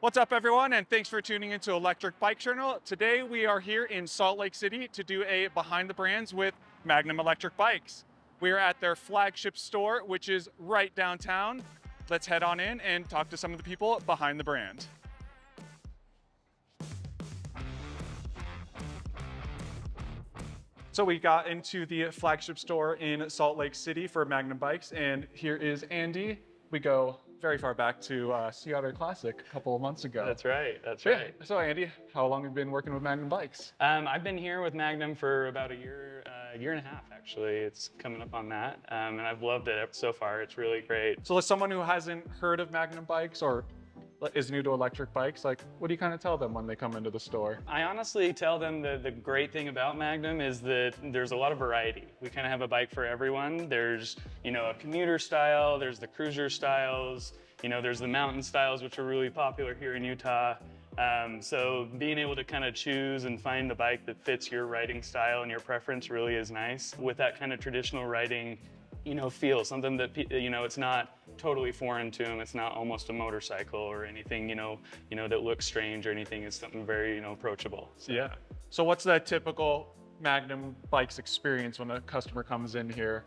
What's up, everyone, and thanks for tuning into Electric Bike Journal. Today we are here in Salt Lake City to do a behind the brands with Magnum Electric Bikes. We are at their flagship store, which is right downtown. Let's head on in and talk to some of the people behind the brand. So we got into the flagship store in Salt Lake City for Magnum Bikes, and here is Andy. We go very far back to uh, Otter Classic a couple of months ago. That's right. That's right. So Andy, how long have you been working with Magnum Bikes? Um, I've been here with Magnum for about a year, uh, year and a half actually. It's coming up on that, um, and I've loved it so far. It's really great. So as someone who hasn't heard of Magnum Bikes or is new to electric bikes, like what do you kind of tell them when they come into the store? I honestly tell them that the great thing about Magnum is that there's a lot of variety. We kind of have a bike for everyone. There's, you know, a commuter style, there's the cruiser styles, you know, there's the mountain styles, which are really popular here in Utah. Um, so being able to kind of choose and find the bike that fits your riding style and your preference really is nice. With that kind of traditional riding, you know, feel something that you know it's not totally foreign to them. It's not almost a motorcycle or anything, you know, you know that looks strange or anything. It's something very you know approachable. So, Yeah. So what's that typical Magnum Bikes experience when a customer comes in here?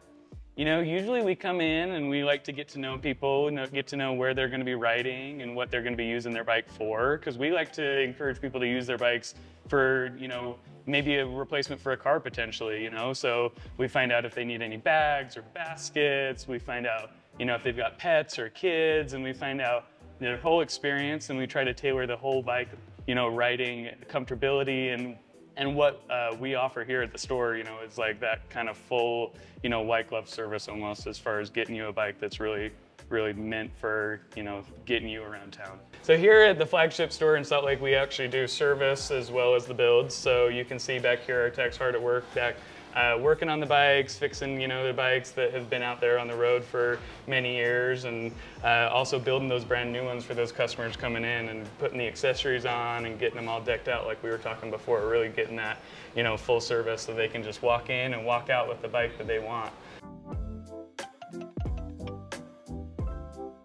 You know, usually we come in and we like to get to know people, get to know where they're going to be riding and what they're going to be using their bike for, because we like to encourage people to use their bikes for, you know, maybe a replacement for a car potentially, you know. So we find out if they need any bags or baskets. We find out, you know, if they've got pets or kids, and we find out their whole experience, and we try to tailor the whole bike, you know, riding comfortability and and what uh, we offer here at the store, you know, is like that kind of full, you know, white glove service almost as far as getting you a bike that's really, really meant for, you know, getting you around town. So here at the flagship store in Salt Lake, we actually do service as well as the builds. So you can see back here our techs hard at work back uh, working on the bikes, fixing you know the bikes that have been out there on the road for many years, and uh, also building those brand new ones for those customers coming in and putting the accessories on and getting them all decked out like we were talking before. Really getting that you know full service so they can just walk in and walk out with the bike that they want.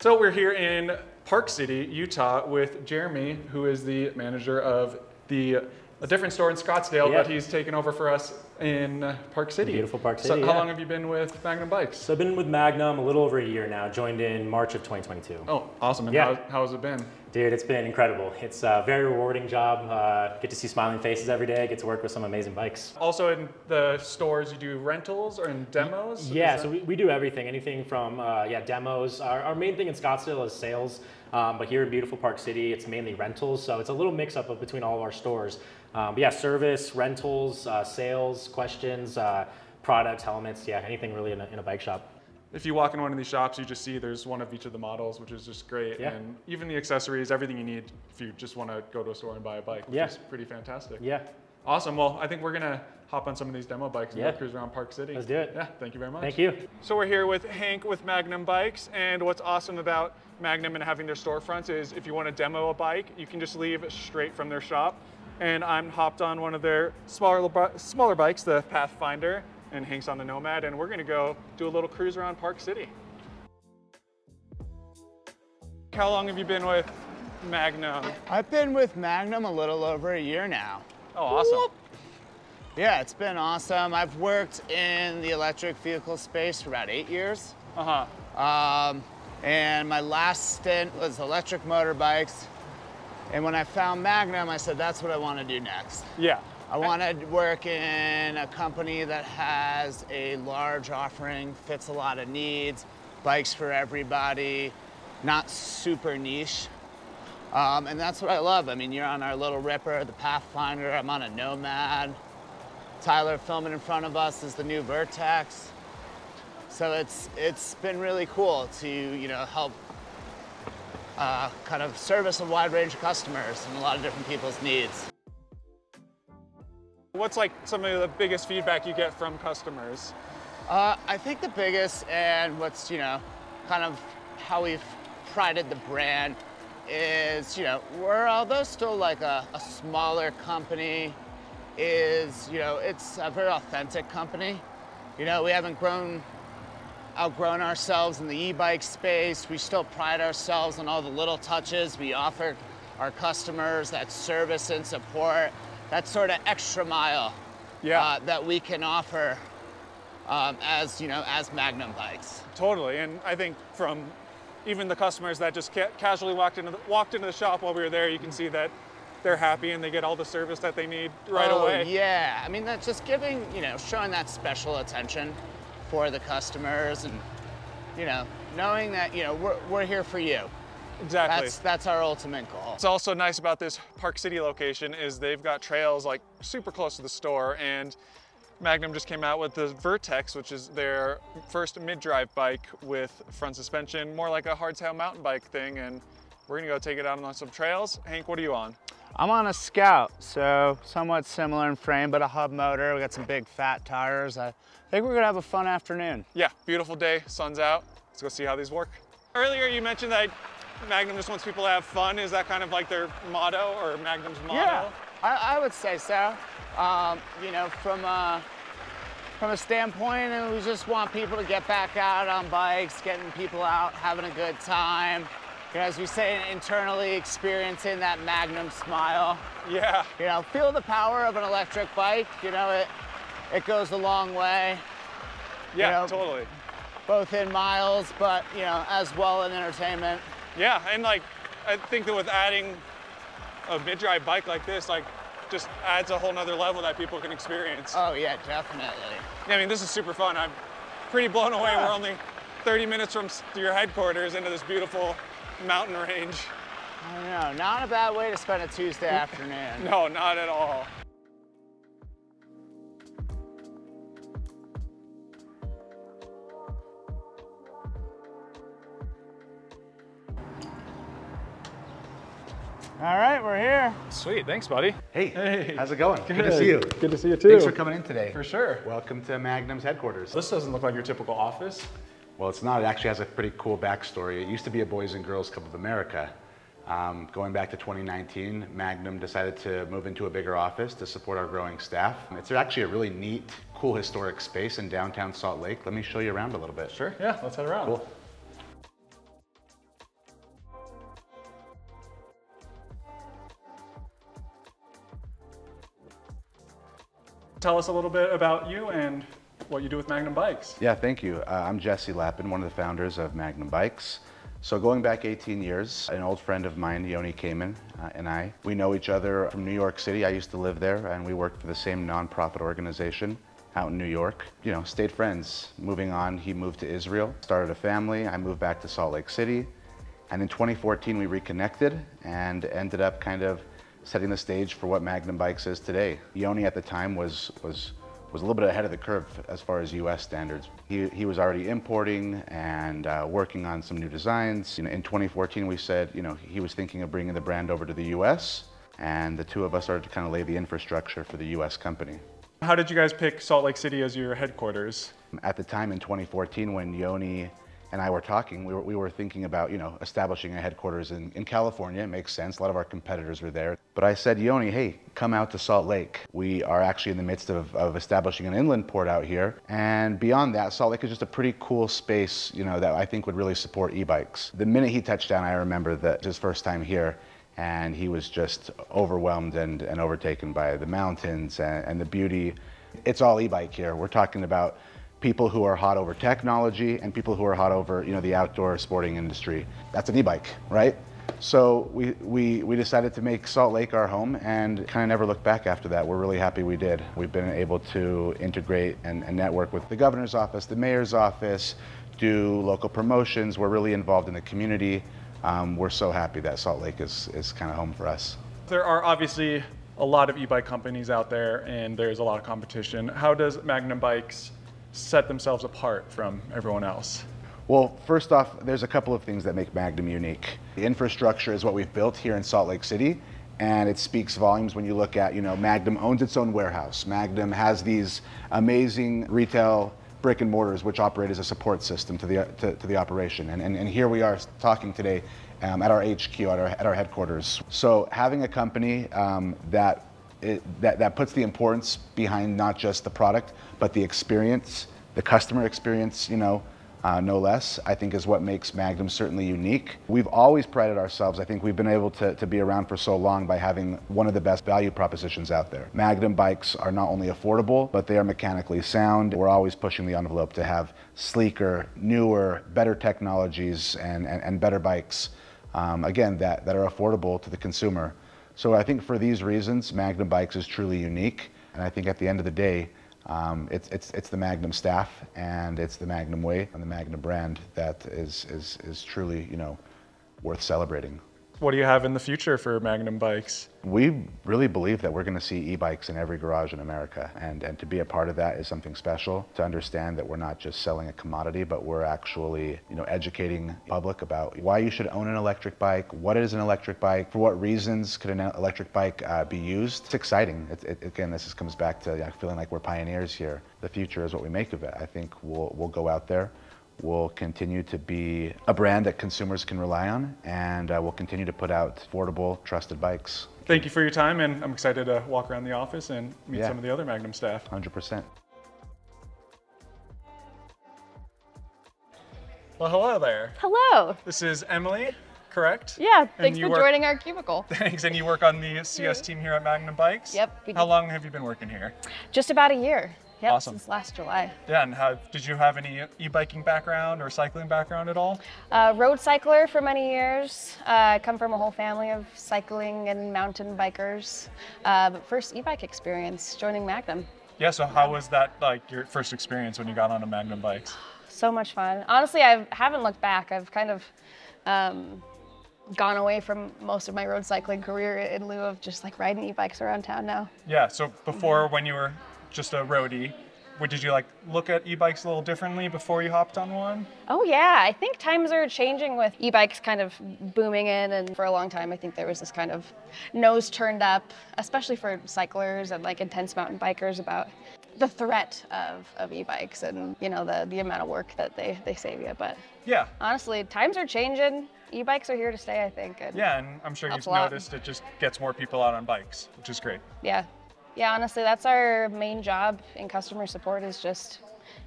So we're here in Park City, Utah, with Jeremy, who is the manager of the a different store in Scottsdale, Yeah. but he's taken over for us in Park City. Beautiful Park City. So City, how long have you been with Magnum Bikes? So I've been with Magnum a little over a year now, joined in March of 2022. Oh, awesome. And Yeah. how, how has it been? Dude, it's been incredible. It's a very rewarding job. Uh, get to see smiling faces every day, get to work with some amazing bikes. Also in the stores, you do rentals or in demos? Yeah, so we, we do everything, anything from uh, yeah demos. Our, our main thing in Scottsdale is sales, um, but here in beautiful Park City, it's mainly rentals. So it's a little mix up of between all of our stores. Um, but yeah, service, rentals, uh, sales, questions, uh, products, helmets, yeah, anything really in a, in a bike shop. If you walk in one of these shops, you just see there's one of each of the models, which is just great. Yeah. And even the accessories, everything you need if you just want to go to a store and buy a bike, which Yeah. is pretty fantastic. Yeah, Awesome. Well, I think we're gonna hop on some of these demo bikes and Yeah. cruise around Park City. Let's do it. Yeah. Thank you very much. thank you. So we're here with Hank with Magnum Bikes, and what's awesome about Magnum and having their storefronts is if you want to demo a bike, you can just leave straight from their shop. And I'm hopped on one of their smaller smaller bikes, the Pathfinder, and Hank's on the Nomad, and we're gonna go do a little cruise around Park City. How long have you been with Magnum? I've been with Magnum a little over a year now. Oh, awesome. Yeah, it's been awesome. I've worked in the electric vehicle space for about eight years. Uh huh. Um, and my last stint was electric motorbikes. And when I found Magnum, I said, that's what I want to do next. Yeah. I want to work in a company that has a large offering, fits a lot of needs, bikes for everybody, not super niche. Um, and that's what I love. I mean, you're on our little Ripper, the Pathfinder, I'm on a Nomad. Tyler filming in front of us is the new Vertex. So it's, it's been really cool to, you know, help uh, kind of service a wide range of customers and a lot of different people's needs. What's like some of the biggest feedback you get from customers? Uh, I think the biggest and what's, you know, kind of how we've prided the brand is, you know, we're although still like a, a smaller company, is, you know, it's a very authentic company. You know, we haven't grown, outgrown ourselves in the e-bike space. We still pride ourselves on all the little touches we offer our customers, that service and support, that sort of extra mile Yeah. uh, that we can offer um, as you know as Magnum bikes. Totally, and I think from even the customers that just ca- casually walked into the, walked into the shop while we were there, you can see that they're happy and they get all the service that they need right oh, away. Yeah, I mean that's just giving you know showing that special attention for the customers and you know knowing that you know we're, we're here for you. Exactly. That's that's our ultimate goal. What's also nice about this Park City location is they've got trails like super close to the store and Magnum just came out with the Vertex, which is their first mid-drive bike with front suspension, more like a hardtail mountain bike thing. And we're gonna go take it out on some trails. Hank, what are you on? I'm on a Scout, so somewhat similar in frame, but a hub motor. We got some big fat tires. I think we're gonna have a fun afternoon. Yeah, beautiful day, sun's out. Let's go see how these work. Earlier you mentioned that Magnum just wants people to have fun. Is that kind of like their motto or Magnum's motto? Yeah, I, I would say so. Um, you know, from a, from a standpoint, and we just want people to get back out on bikes, getting people out, having a good time. You know, as we say internally, experiencing that Magnum smile. Yeah. You know, feel the power of an electric bike. You know, it it goes a long way, Yeah, know, totally. both in miles, but you know, as well in entertainment. Yeah, and like I think that with adding a mid-drive bike like this, like just adds a whole nother level that people can experience. Oh yeah, definitely. Yeah, I mean, this is super fun. I'm pretty blown away. Yeah. We're only 30 minutes from your headquarters into this beautiful mountain range. I don't know, not a bad way to spend a Tuesday afternoon. No, not at all. All right, we're here. Sweet, thanks, buddy. Hey, Hey. how's it going? Good. to see you. Good to see you too. Thanks for coming in today. For sure. Welcome to Magnum's headquarters. This doesn't look like your typical office. Well, it's not. It actually has a pretty cool backstory. It used to be a Boys and Girls Club of America. Um, going back to 2019, Magnum decided to move into a bigger office to support our growing staff. It's actually a really neat, cool historic space in downtown Salt Lake. Let me show you around a little bit. Sure. Yeah, let's head around. Cool. Tell us a little bit about you and what you do with Magnum Bikes. Yeah, thank you. Uh, I'm Jesse Lappin, one of the founders of Magnum Bikes. So going back 18 years, an old friend of mine, Yoni Kamen, uh, and I, we know each other from New York City. I used to live there, and we worked for the same nonprofit organization out in New York. You know, stayed friends. Moving on, he moved to Israel, started a family. I moved back to Salt Lake City. And in 2014, we reconnected and ended up kind of setting the stage for what Magnum Bikes is today. Yoni at the time was, was, was a little bit ahead of the curve as far as US standards. He, he was already importing and uh, working on some new designs. You know, in 2014, we said, you know, he was thinking of bringing the brand over to the US, and the two of us started to kind of lay the infrastructure for the US company. How did you guys pick Salt Lake City as your headquarters? At the time in 2014, when Yoni and I were talking, we were, we were thinking about, you know, establishing a headquarters in, in California. It makes sense. A lot of our competitors were there. But I said, Yoni, hey, come out to Salt Lake. We are actually in the midst of, of establishing an inland port out here. And beyond that, Salt Lake is just a pretty cool space, you know, that I think would really support e-bikes. The minute he touched down, I remember that his first time here, and he was just overwhelmed and, and overtaken by the mountains and, and the beauty. It's all e-bike here. We're talking about people who are hot over technology and people who are hot over you know the outdoor sporting industry. That's an e-bike, right? So we, we, we decided to make Salt Lake our home and kind of never looked back after that. We're really happy we did. We've been able to integrate and, and network with the governor's office, the mayor's office, do local promotions. We're really involved in the community. Um, we're so happy that Salt Lake is, is kind of home for us. There are obviously a lot of e-bike companies out there and there's a lot of competition. How does Magnum Bikes set themselves apart from everyone else? Well, first off, there's a couple of things that make Magnum unique. The infrastructure is what we've built here in Salt Lake City, and it speaks volumes when you look at, you know, Magnum owns its own warehouse. Magnum has these amazing retail brick and mortars which operate as a support system to the, to, to the operation. And, and, and here we are talking today um, at our HQ, at our, at our headquarters. So having a company um, that, it, that, that puts the importance behind not just the product, but the experience, the customer experience, you know, uh, no less, I think is what makes Magnum certainly unique. We've always prided ourselves, I think we've been able to, to be around for so long by having one of the best value propositions out there. Magnum bikes are not only affordable, but they are mechanically sound. We're always pushing the envelope to have sleeker, newer, better technologies and, and, and better bikes, um, again, that, that are affordable to the consumer. So I think for these reasons, Magnum Bikes is truly unique. And I think at the end of the day, um, it's, it's, it's the Magnum staff and it's the Magnum way and the Magnum brand that is, is, is truly, you know, worth celebrating. What do you have in the future for Magnum bikes? We really believe that we're going to see e-bikes in every garage in America, and, and to be a part of that is something special. To understand that we're not just selling a commodity, but we're actually, you know, educating public about why you should own an electric bike, what is an electric bike, for what reasons could an electric bike uh, be used. It's exciting. It, it, again, this comes back to yeah, feeling like we're pioneers here. The future is what we make of it. I think we'll we'll go out there will continue to be a brand that consumers can rely on, and uh, we'll continue to put out affordable, trusted bikes. Thank you for your time, and I'm excited to walk around the office and meet Yeah. some of the other Magnum staff. 100%. Well, hello there. Hello. This is Emily, correct? Yeah, thanks for work- joining our cubicle. Thanks, and you work on the CS team here at Magnum Bikes? Yep, we How do. long have you been working here? Just about a year. Yep, Awesome. since last July. Yeah, and how, did you have any e-biking background or cycling background at all? Uh, road cycler for many years. Uh, I come from a whole family of cycling and mountain bikers. Uh, but first e-bike experience joining Magnum. Yeah, so how was that like your first experience when you got onto Magnum bikes? So much fun. Honestly, I haven't looked back. I've kind of um, gone away from most of my road cycling career in lieu of just like riding e-bikes around town now. Yeah, so before when you were just a roadie, what, did you like look at e-bikes a little differently before you hopped on one? Oh yeah, I think times are changing with e-bikes kind of booming in, and for a long time, I think there was this kind of nose turned up, especially for cyclers and like intense mountain bikers, about the threat of, of e-bikes and you know the the amount of work that they they save you. But Yeah. honestly, times are changing. E-bikes are here to stay, I think. And Yeah, and I'm sure you've noticed it just gets more people out on bikes, which is great. yeah, yeah. Honestly, that's our main job in customer support is just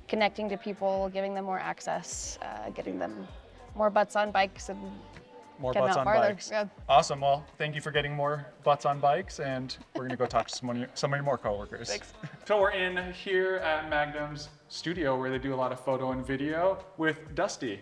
connecting to people, giving them more access, uh, getting them more butts on bikes and More butts out on farther, bikes. yeah. Awesome. Well, thank you for getting more butts on bikes, and we're gonna go talk to some of your, some of your more coworkers. Thanks. So we're in here at Magnum's studio where they do a lot of photo and video with Dusty.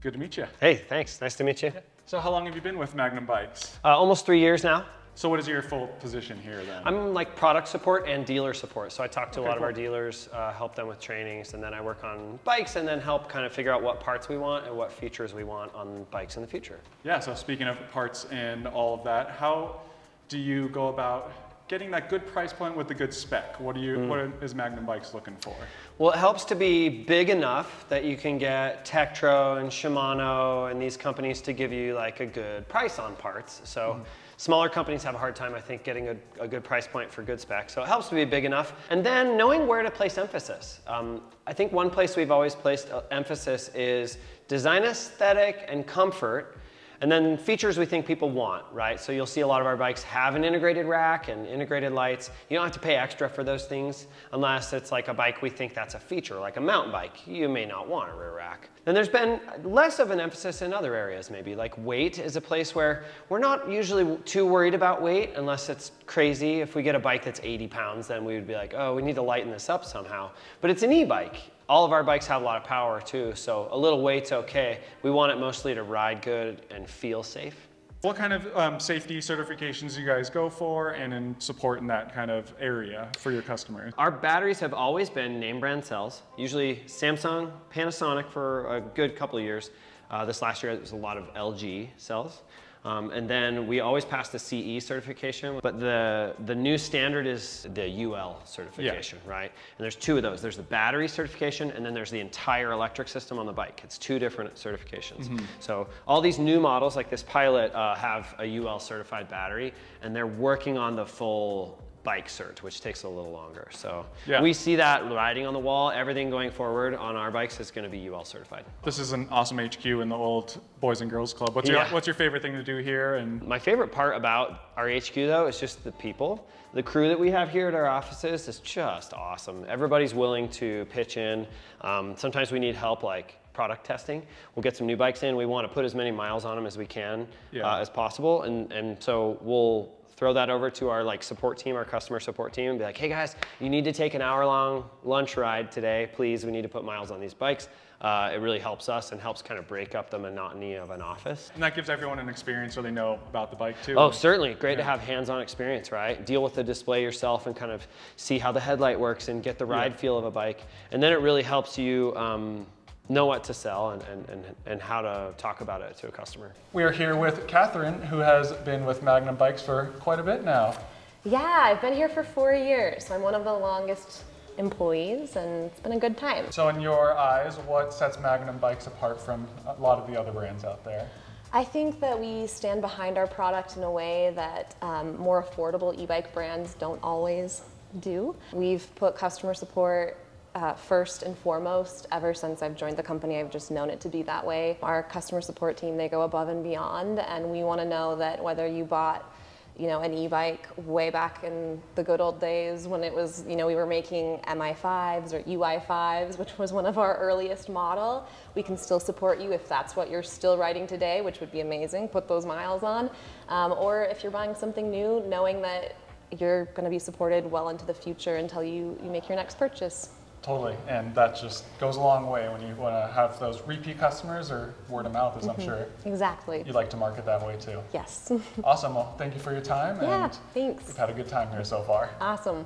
Good to meet you. Hey, thanks. Nice to meet you. So how long have you been with Magnum Bikes? Uh, almost three years now. So what is your full position here then? I'm like product support and dealer support. So I talk to a Okay, lot of our dealers, uh, help them with trainings, and then I work on bikes and then help kind of figure out what parts we want and what features we want on bikes in the future. Yeah, so speaking of parts and all of that, how do you go about getting that good price point with the good spec? What do you what is Magnum Bikes looking for? Well, it helps to be big enough that you can get Tektro and Shimano and these companies to give you like a good price on parts. So smaller companies have a hard time, I think, getting a, a good price point for good specs. So it helps to be big enough. And then knowing where to place emphasis. Um, I think one place we've always placed uh, emphasis is design aesthetic and comfort. And then features we think people want, right? So you'll see a lot of our bikes have an integrated rack and integrated lights. You don't have to pay extra for those things unless it's like a bike we think that's a feature, like a mountain bike. You may not want a rear rack. Then there's been less of an emphasis in other areas maybe, like weight is a place where we're not usually too worried about weight unless it's crazy. If we get a bike that's 80 pounds, then we would be like, oh, we need to lighten this up somehow. But it's an e-bike. All of our bikes have a lot of power too, so a little weight's okay. We want it mostly to ride good and feel safe. What kind of um, safety certifications do you guys go for and in support in that kind of area for your customers? Our batteries have always been name brand cells, usually Samsung, Panasonic for a good couple of years. Uh, this last year it was a lot of LG cells. Um, and then we always pass the CE certification, but the, the new standard is the UL certification, right? And there's two of those. There's the battery certification and then there's the entire electric system on the bike. It's two different certifications. So all these new models like this Pilot uh, have a UL certified battery and they're working on the full bike cert, which takes a little longer. So Yeah. we see that riding on the wall. Everything going forward on our bikes is going to be UL certified. This is an awesome HQ in the old Boys and Girls Club. What's your What's your favorite thing to do here? And My favorite part about our HQ though is just the people. The crew that we have here at our offices is just awesome. Everybody's willing to pitch in. Um, sometimes we need help like product testing. We'll get some new bikes in. We want to put as many miles on them as we can Yeah. uh, as possible, and and so we'll throw that over to our like support team, our customer support team, and be like, hey guys, you need to take an hour long lunch ride today, please. We need to put miles on these bikes. Uh, it really helps us and helps kind of break up the monotony of an office. And that gives everyone an experience so they know about the bike too. Oh, certainly. Great to have hands-on experience, right? Deal with the display yourself and kind of see how the headlight works and get the ride feel of a bike. And then it really helps you um, know what to sell and, and, and, and how to talk about it to a customer. We are here with Katherine, who has been with Magnum Bikes for quite a bit now. Yeah, I've been here for four years. I'm one of the longest employees, and it's been a good time. So, in your eyes, what sets Magnum Bikes apart from a lot of the other brands out there? I think that we stand behind our product in a way that um, more affordable e-bike brands don't always do. We've put customer support uh, first and foremost ever since I've joined the company. I've just known it to be that way. Our customer support team, they go above and beyond, and we want to know that whether you bought you know, an e-bike way back in the good old days when it was, you know, we were making MI5s or UI5s, which was one of our earliest model. We can still support you if that's what you're still riding today, which would be amazing. Put those miles on. Um, or if you're buying something new, knowing that you're going to be supported well into the future until you, you make your next purchase. Totally, and that just goes a long way when you want to have those repeat customers or word of mouth, as I'm mm-hmm. sure Exactly. you'd like to market that way too. Yes. Awesome, well, thank you for your time, yeah, and thanks. we've had a good time here so far. Awesome.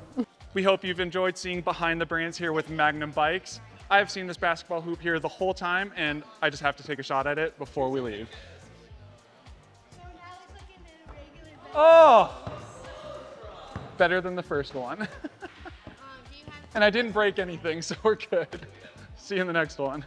We hope you've enjoyed seeing behind the brands here with Magnum Bikes. I've seen this basketball hoop here the whole time, and I just have to take a shot at it before we leave. Oh! Better than the first one. and I didn't break anything, so we're good. See you in the next one.